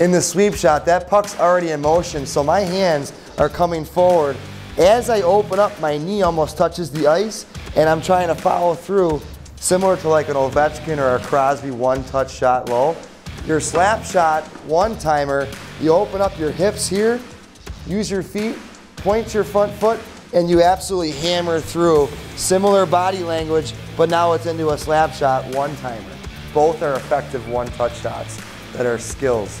In the sweep shot, that puck's already in motion, so my hands are coming forward. As I open up, my knee almost touches the ice, and I'm trying to follow through, similar to like an Ovechkin or a Crosby one-touch shot low. Your slap shot, one-timer, you open up your hips here, use your feet, point your front foot, and you absolutely hammer through. Similar body language, but now it's into a slap shot, one-timer. Both are effective one-touch shots that are skills.